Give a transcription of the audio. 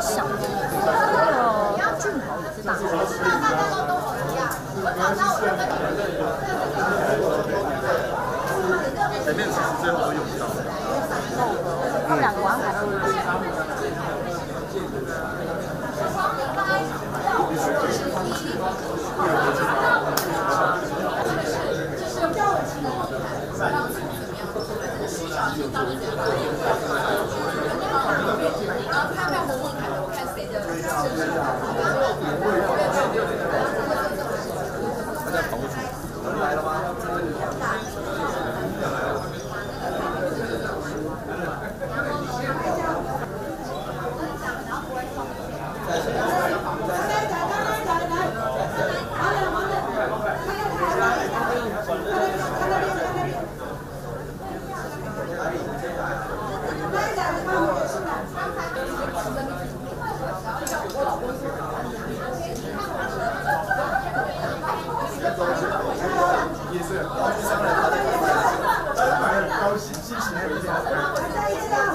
小的，还有俊豪是大。前面其实最后都用不到。后两个 Dynamite. 我支持一下在